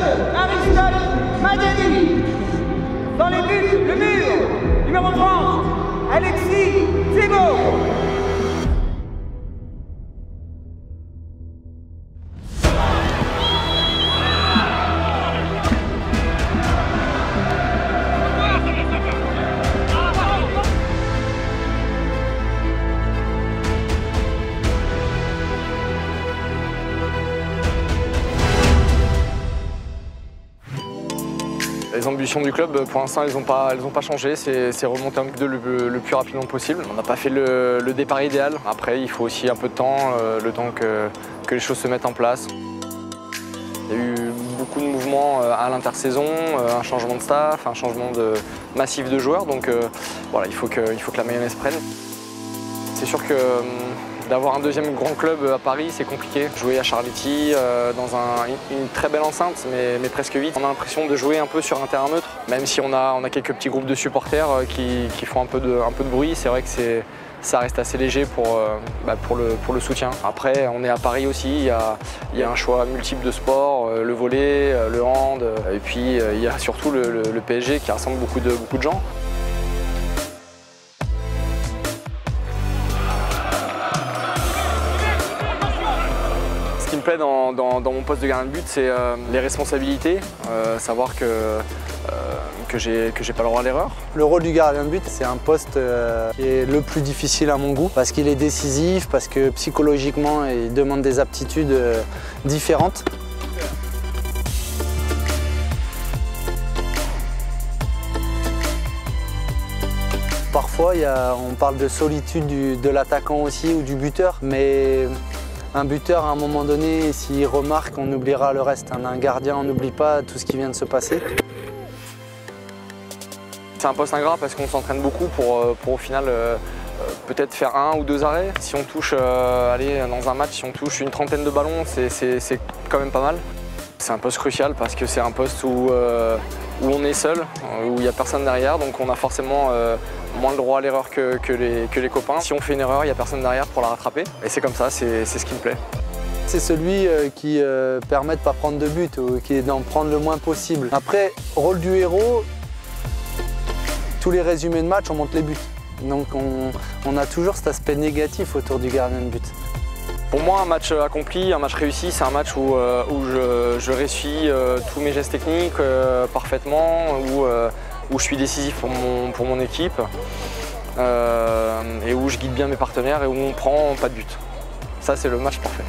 de Aristote Dans les buts, le mur, numéro 30, Alexis Les ambitions du club, pour l'instant, elles n'ont pas, changé. C'est remonter en Ligue 2 le, plus rapidement possible. On n'a pas fait le, départ idéal. Après, il faut aussi un peu de temps, euh, le temps que, les choses se mettent en place. Il y a eu beaucoup de mouvements euh, à l'intersaison, euh, un changement de staff, un changement de, massif de joueurs. Donc voilà, il faut, que, il faut que la mayonnaise prenne. C'est sûr que hum, d'avoir un deuxième grand club à Paris, c'est compliqué. Jouer à Charletti euh, dans un- une très belle enceinte, mais, presque vide. On a l'impression de jouer un peu sur un terrain neutre, même si on a, quelques petits groupes de supporters euh, qui, font un peu de, bruit. C'est vrai que ça reste assez léger pour, euh, bah, pour, le, soutien. Après, on est à Paris aussi, il y a, un choix multiple de sports, le euh, le hand, et puis il y a surtout le, PSG qui rassemble beaucoup de gens. Me dans, dans- mon poste de gardien de but, c'est euh, les responsabilités, euh, savoir que, euh, que j'ai pas le droit à l'erreur. Le rôle du gardien de but, c'est un poste euh, qui est le plus difficile à mon goût parce qu'il est décisif, parce que psychologiquement, il demande des aptitudes différentes. Parfois, on parle de solitude du- de l'attaquant aussi ou du buteur, mais un buteur, à un moment donné, s'il remarque, on oubliera le reste. Un gardien, on n'oublie pas tout ce qui vient de se passer. C'est un poste ingrat parce qu'on s'entraîne beaucoup pour, euh, pour au final euh, euh, peut-être faire un ou deux arrêts. Si on touche, allez, dans un match, si on touche une trentaine de ballons, c'est quand même pas mal. C'est un poste crucial parce que c'est un poste où, euh, où on est seul, où il n'y a personne derrière, donc on a forcément euh, moins le droit à l'erreur que, que les, que les copains. Si on fait une erreur, il n'y a personne derrière pour la rattraper. Et c'est comme ça, c'est ce qui me plaît. C'est celui euh, qui permet de ne pas prendre de but ou qui d'en prendre le moins possible. Après, rôle du héros, tous les résumés de match, on monte les buts. Donc on, on a toujours cet aspect négatif autour du gardien de but. Pour moi, un match accompli, un match réussi, c'est un match où, euh, je, je réussis euh, tous mes gestes techniques euh, parfaitement, où, euh, je suis décisif pour mon, équipe euh, et où je guide bien mes partenaires et où on prend pas de but. Ça, c'est le match parfait.